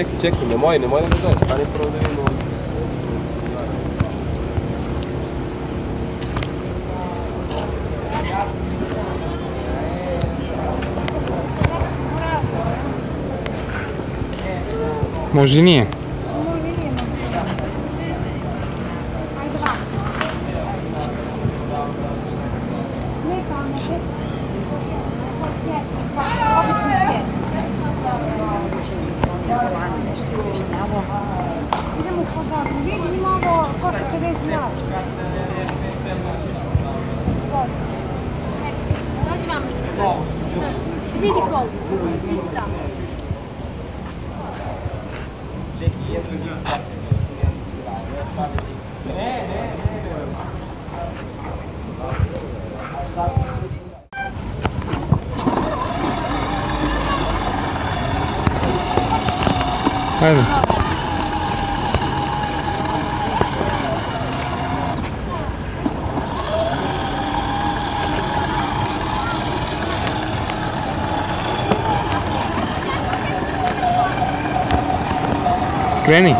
Čekaj, čekaj, nemoj, nemoj da ga daješ, stani prvo da vidimo. Može i nije. Правильно? Скряный?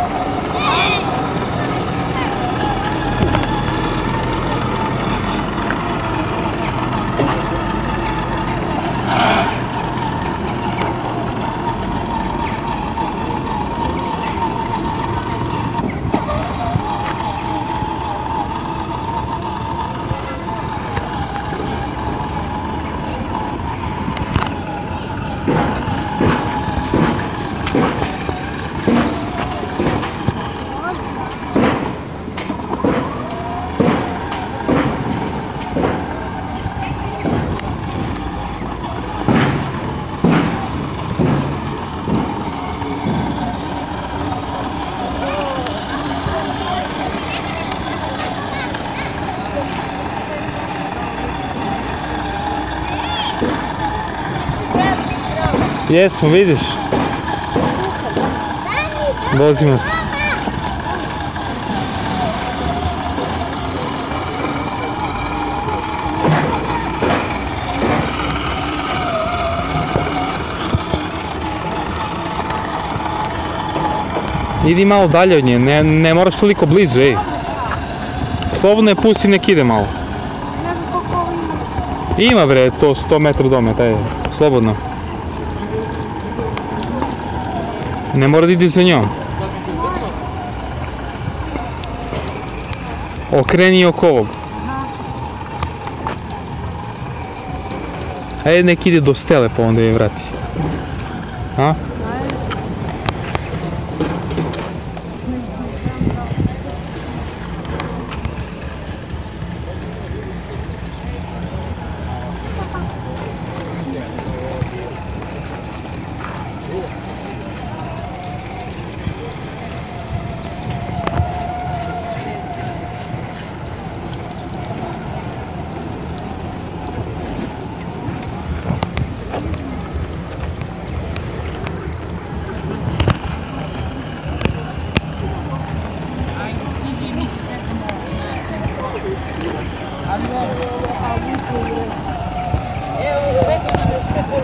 Jesmo, vidiš? Vozimo se. Idi malo dalje od nje, ne, ne moraš toliko blizu, ej. Slobodno je pusti nek ide malo. Ima. Bre, to 100 metra do me, taj, slobodno. Ne mora da ide za njom. Okreni oko ovog. Ajde nek ide do stele pa onda je vrati. A?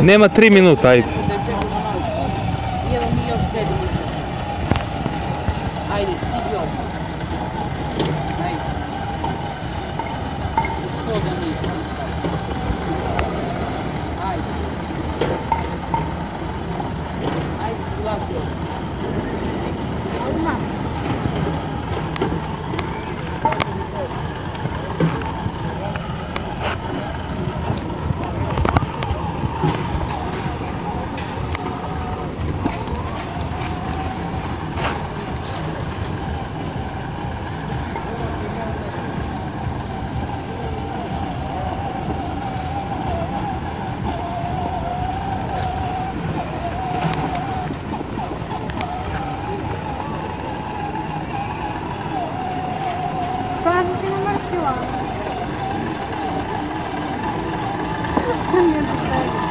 Nema tri minuta, ajde. Evo mi Minha distância.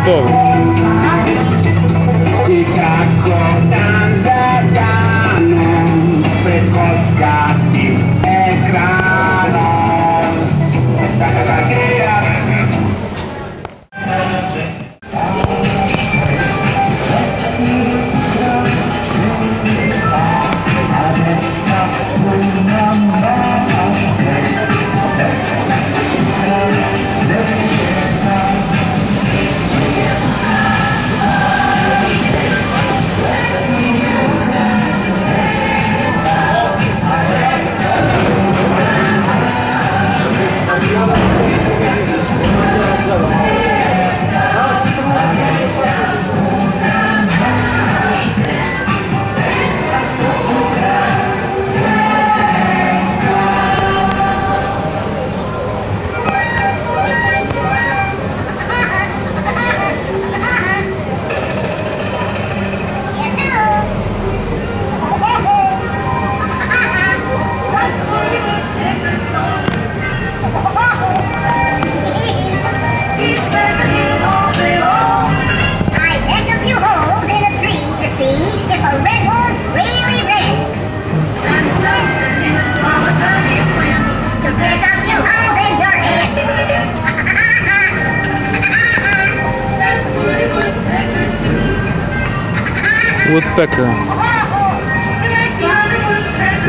today. Woodpecker.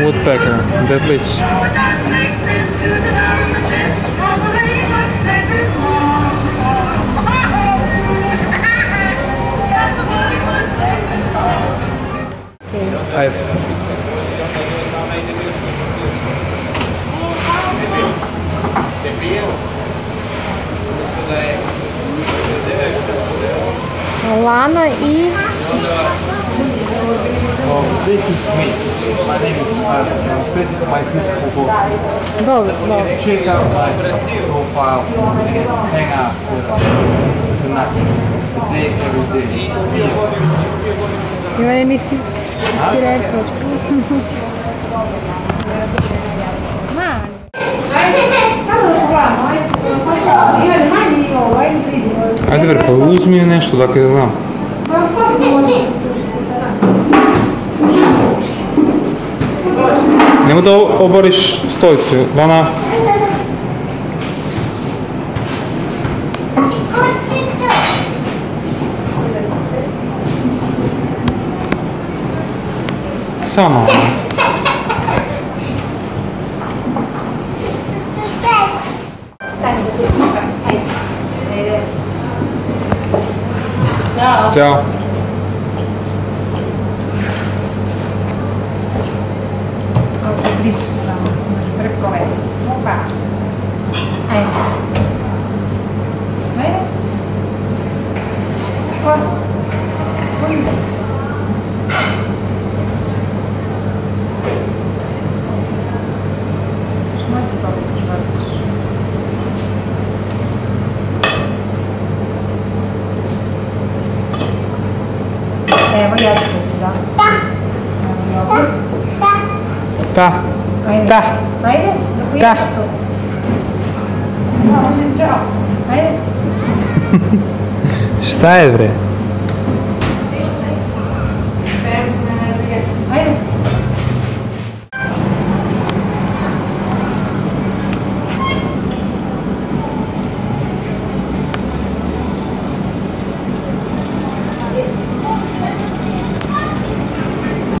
Woodpecker, that leads. I've this is me. My name is Ivan. This is my principal boss. Dobro, dobro. Check out my profile and hang out with tonight. Today, every day. See you. Ima emisiju. Si rekao. Ma, Ajde pa uzmi mi nešto da ja znam. Nemoj da oboriš stojicu, ona... Sama. Ciao. precoé, não pá. É. Não é? Tá. Tá. Хайде. Да. Хайде, до да. Само не трябва. Хайде. Šta je bre?